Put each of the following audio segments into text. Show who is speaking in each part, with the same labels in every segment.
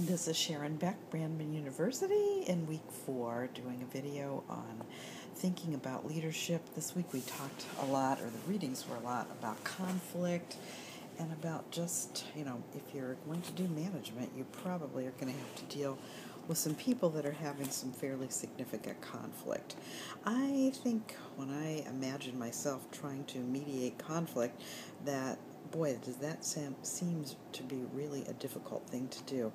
Speaker 1: This is Sharon Beck, Brandman University, in week four, doing a video on thinking about leadership. This week we talked a lot, or the readings were a lot, about conflict and about just, you know, if you're going to do management, you probably are going to have to deal with some people that are having some fairly significant conflict. I think when I imagine myself trying to mediate conflict, that boy, does that seems to be really a difficult thing to do.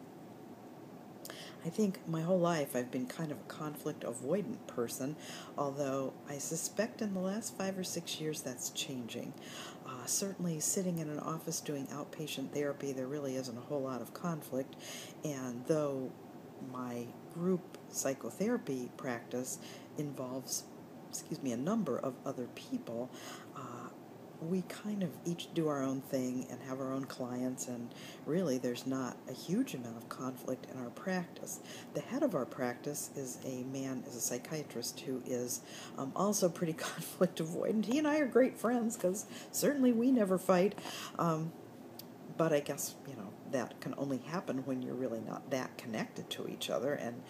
Speaker 1: I think my whole life I've been kind of a conflict avoidant person, although I suspect in the last five or six years that's changing. Uh, certainly, sitting in an office doing outpatient therapy, there really isn't a whole lot of conflict, and though my group psychotherapy practice involves excuse me, a number of other people, uh, we kind of each do our own thing and have our own clients, and really there's not a huge amount of conflict in our practice. The head of our practice is a man, is a psychiatrist who is um, also pretty conflict avoidant. He and I are great friends because certainly we never fight. Um, but I guess, you know, that can only happen when you're really not that connected to each other. And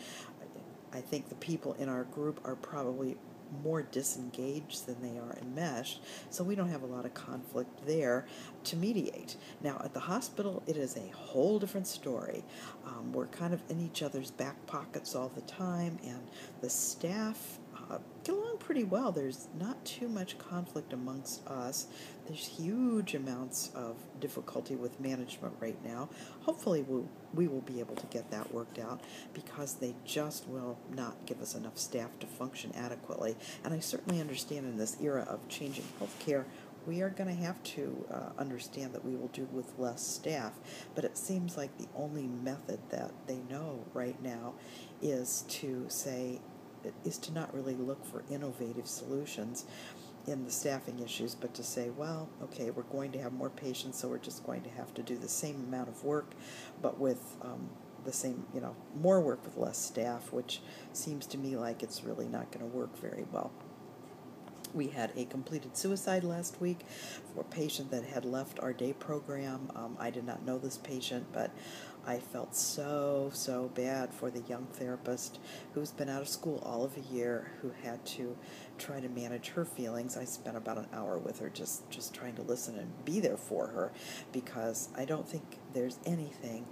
Speaker 1: I think the people in our group are probably more disengaged than they are enmeshed, so we don't have a lot of conflict there to mediate. Now, at the hospital, it is a whole different story. Um, we're kind of in each other's back pockets all the time, and the staff get along pretty well. There's not too much conflict amongst us. There's huge amounts of difficulty with management right now. Hopefully, we'll, we will be able to get that worked out because they just will not give us enough staff to function adequately. And I certainly understand in this era of changing healthcare, we are going to have to uh, understand that we will do with less staff. But it seems like the only method that they know right now is to say, is to not really look for innovative solutions in the staffing issues, but to say, well, okay, we're going to have more patients, so we're just going to have to do the same amount of work, but with um, the same, you know, more work with less staff, which seems to me like it's really not going to work very well. We had a completed suicide last week for a patient that had left our day program. Um, I did not know this patient, but I felt so, so bad for the young therapist who's been out of school all of a year, who had to try to manage her feelings. I spent about an hour with her just, just trying to listen and be there for her because I don't think there's anything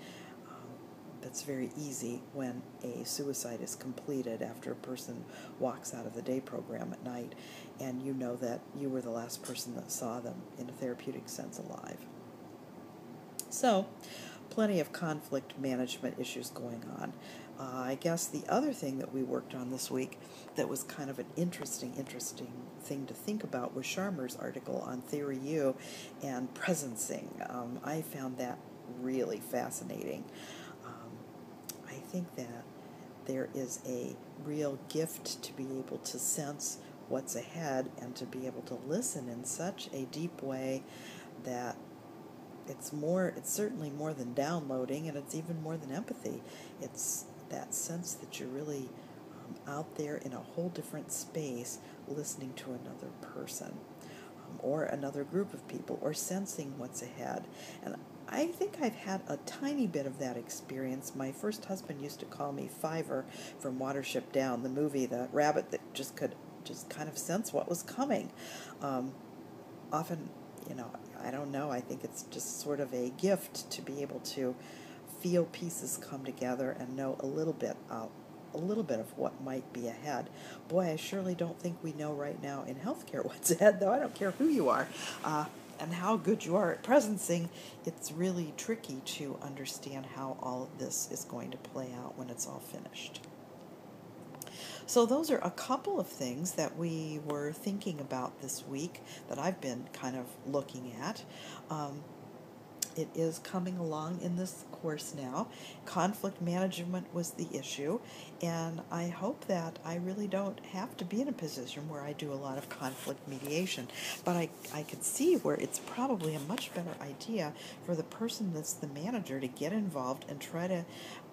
Speaker 1: that's very easy when a suicide is completed after a person walks out of the day program at night and you know that you were the last person that saw them in a therapeutic sense alive. So, plenty of conflict management issues going on. Uh, I guess the other thing that we worked on this week that was kind of an interesting, interesting thing to think about was Scharmer's article on Theory U and presencing. Um, I found that really fascinating think that there is a real gift to be able to sense what's ahead and to be able to listen in such a deep way that it's more it's certainly more than downloading and it's even more than empathy. It's that sense that you're really um, out there in a whole different space listening to another person um, or another group of people or sensing what's ahead. And I think I've had a tiny bit of that experience. My first husband used to call me Fiver from Watership Down, the movie, the rabbit that just could just kind of sense what was coming. Um, often, you know, I don't know, I think it's just sort of a gift to be able to feel pieces come together and know a little bit uh, a little bit of what might be ahead. Boy, I surely don't think we know right now in healthcare what's ahead, though. I don't care who you are. Uh, and how good you are at presencing, it's really tricky to understand how all of this is going to play out when it's all finished. So, those are a couple of things that we were thinking about this week that I've been kind of looking at. Um, it is coming along in this course now. Conflict management was the issue, and I hope that I really don't have to be in a position where I do a lot of conflict mediation. But I, I can see where it's probably a much better idea for the person that's the manager to get involved and try to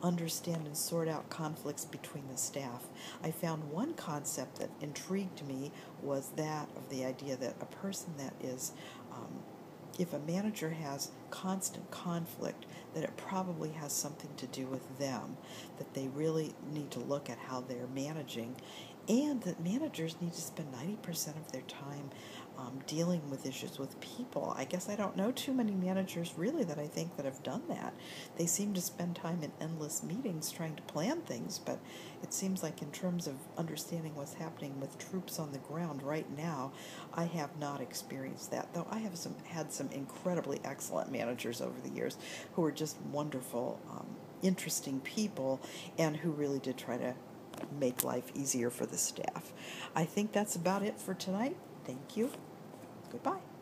Speaker 1: understand and sort out conflicts between the staff. I found one concept that intrigued me was that of the idea that a person that is um, if a manager has constant conflict, that it probably has something to do with them, that they really need to look at how they're managing, and that managers need to spend 90% of their time dealing with issues with people. I guess I don't know too many managers really that I think that have done that. They seem to spend time in endless meetings trying to plan things, but it seems like in terms of understanding what's happening with troops on the ground right now, I have not experienced that. Though I have some had some incredibly excellent managers over the years who were just wonderful, um, interesting people, and who really did try to make life easier for the staff. I think that's about it for tonight. Thank you. Goodbye.